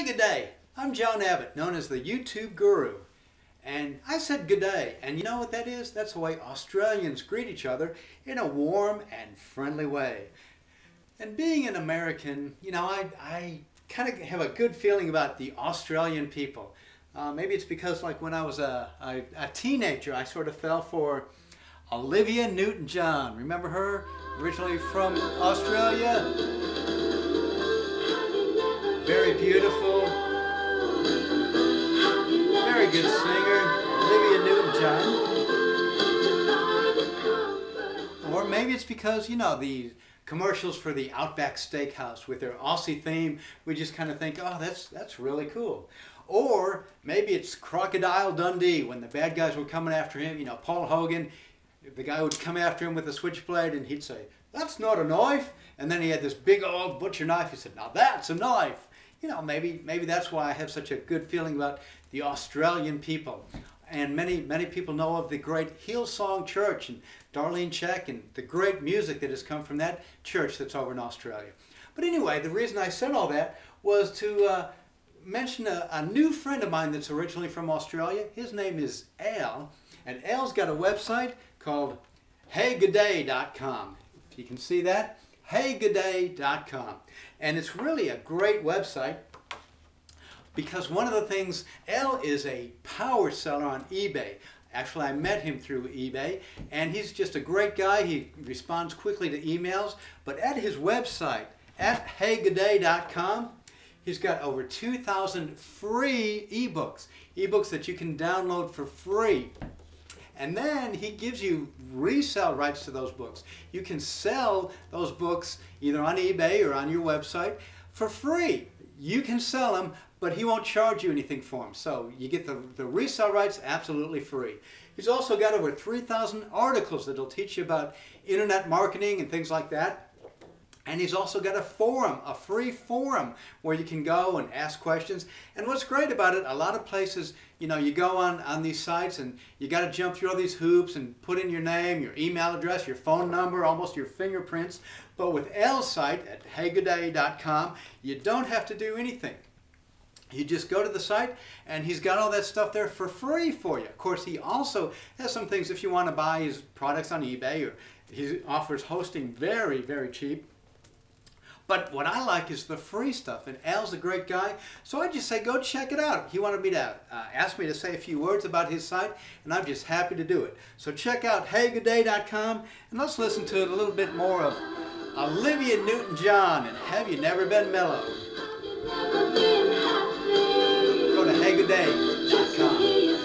Hi, good day. I'm John Abbott, known as the YouTube Guru. And I said good day, and you know what that is? That's the way Australians greet each other in a warm and friendly way. And being an American, you know, I, I kind of have a good feeling about the Australian people. Uh, maybe it's because like when I was a, a, a teenager, I sort of fell for Olivia Newton-John. Remember her? Originally from Australia. Very beautiful. Very good singer. Olivia Newton-John. Or maybe it's because, you know, the commercials for the Outback Steakhouse with their Aussie theme, we just kind of think, oh, that's, that's really cool. Or maybe it's Crocodile Dundee when the bad guys were coming after him. You know, Paul Hogan, the guy would come after him with a switchblade and he'd say, that's not a knife. And then he had this big old butcher knife. He said, now that's a knife. You know, maybe, maybe that's why I have such a good feeling about the Australian people and many many people know of the great Hillsong Church and Darlene Zschech and the great music that has come from that church that's over in Australia. But anyway, the reason I said all that was to uh, mention a, a, new friend of mine that's originally from Australia. His name is Al, and Al's got a website called HeyGidday.com. If you can see that, HeyGidday.com. And it's really a great website because one of the things, Al is a power seller on eBay. Actually, I met him through eBay, and he's just a great guy. He responds quickly to emails. But at his website, at heygidday.com, he's got over 2,000 free ebooks, ebooks that you can download for free. And then he gives you resale rights to those books. You can sell those books either on eBay or on your website for free. You can sell them, but he won't charge you anything for them. So you get the, the resale rights absolutely free. He's also got over 3,000 articles that'll teach you about internet marketing and things like that. And he's also got a forum, a free forum where you can go and ask questions. And what's great about it, a lot of places, you know, you go on, on these sites and you got to jump through all these hoops and put in your name, your email address, your phone number, almost your fingerprints. But with Al's site at heygidday.com, you don't have to do anything. You just go to the site and he's got all that stuff there for free for you. Of course, he also has some things if you want to buy his products on eBay or he offers hosting very, very cheap. But what I like is the free stuff, and Al's a great guy, so I just say go check it out. He wanted me to uh, ask me to say a few words about his site, and I'm just happy to do it. So check out heygidday.com, and let's listen to a little bit more of Olivia Newton-John and Have You Never Been Mellow? Go to Hey Good Day.